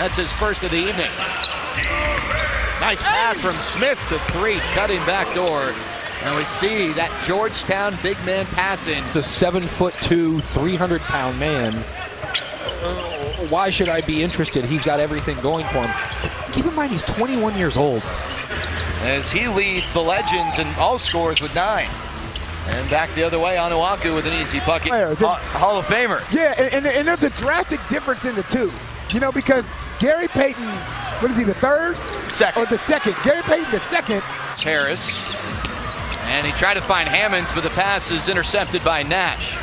That's his first of the evening. Nice pass from Smith to Threatt, cutting back door. And we see that Georgetown big man passing. It's a seven foot two, 300 pound man. Uh, Why should I be interested? He's got everything going for him. Keep in mind, he's 21 years old. as he leads the Legends in all scores with nine. And back the other way, Onuaku with an easy bucket. Hall, Hall of Famer. Yeah, and, and, and there's a drastic difference in the two. You know, because Gary Payton, what is he, the third? Second. Or the second. Gary Payton, the second. It's Harris. And he tried to find Hammonds, but the pass is intercepted by Nash.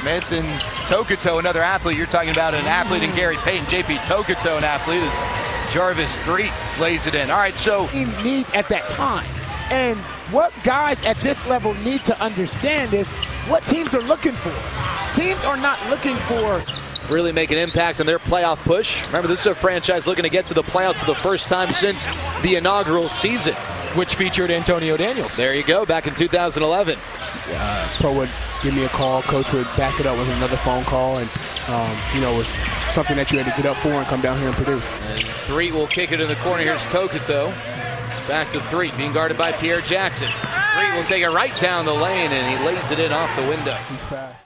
Smith and Tokoto, another athlete. You're talking about an athlete in Gary Payton. JP Tokoto, an athlete, as Jarvis Threatt lays it in. All right, so He needs at that time. And what guys at this level need to understand is what teams are looking for. Teams are not looking for really make an impact on their playoff push. Remember, this is a franchise looking to get to the playoffs for the first time since the inaugural season. which featured Antonio Daniels. There you go, back in 2011. Pro would give me a call. Coach would back it up with another phone call, and um, you know, it was something that you had to get up for and come down here and produce. And Threatt will kick it in the corner. Here's Tokoto. It's back to Threatt, being guarded by Pierre Jackson. Threatt will take it right down the lane, and he lays it in off the window. He's fast.